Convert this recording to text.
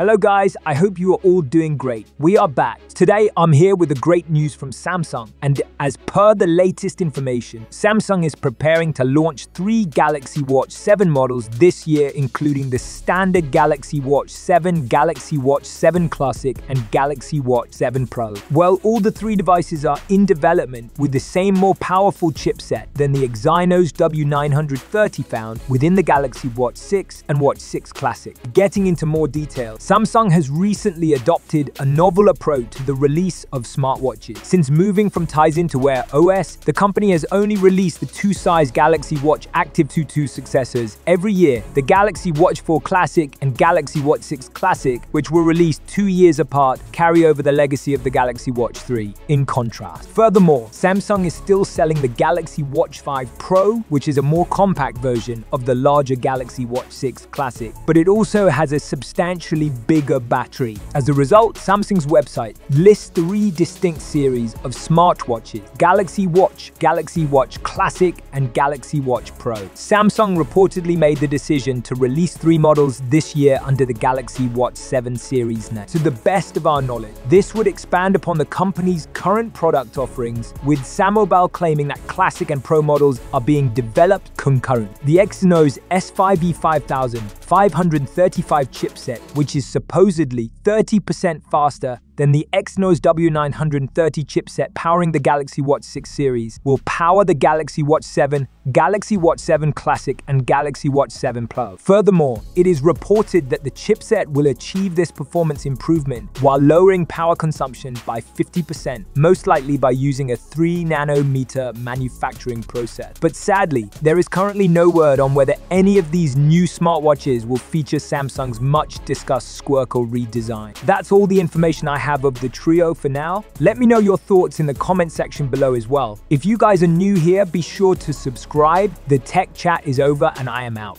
Hello guys, I hope you are all doing great. We are back. Today I'm here with the great news from Samsung and as per the latest information, Samsung is preparing to launch three Galaxy Watch 7 models this year including the standard Galaxy Watch 7, Galaxy Watch 7 Classic and Galaxy Watch 7 Pro. Well, all the three devices are in development with the same more powerful chipset than the Exynos W930 found within the Galaxy Watch 6 and Watch 6 Classic. Getting into more details, Samsung has recently adopted a novel approach to the release of smartwatches. Since moving from Tizen to Wear OS, the company has only released the two-size Galaxy Watch Active 2.2 successors every year. The Galaxy Watch 4 Classic and Galaxy Watch 6 Classic, which were released two years apart, carry over the legacy of the Galaxy Watch 3. In contrast, furthermore, Samsung is still selling the Galaxy Watch 5 Pro, which is a more compact version of the larger Galaxy Watch 6 Classic, but it also has a substantially bigger battery. As a result, Samsung's website lists three distinct series of smartwatches Galaxy Watch, Galaxy Watch Classic, and Galaxy Watch Pro. Samsung reportedly made the decision to release three models this year under the Galaxy Watch 7 series name. To the best of our knowledge, this would expand upon the company's current product offerings, with SamMobile claiming that Classic and Pro models are being developed concurrent. The Exynos S5E5000 535 chipset, which is supposedly 30% faster than the Exynos W930 chipset powering the Galaxy Watch 6 series will power the Galaxy Watch 7, Galaxy Watch 7 Classic, and Galaxy Watch 7 Pro. Furthermore, it is reported that the chipset will achieve this performance improvement while lowering power consumption by 50%, most likely by using a 3 nanometer manufacturing process. But sadly, there is currently no word on whether any of these new smartwatches will feature Samsung's much discussed Squircle redesign. That's all the information I have have of the trio for now. Let me know your thoughts in the comment section below as well. If you guys are new here, be sure to subscribe. The tech chat is over and I am out.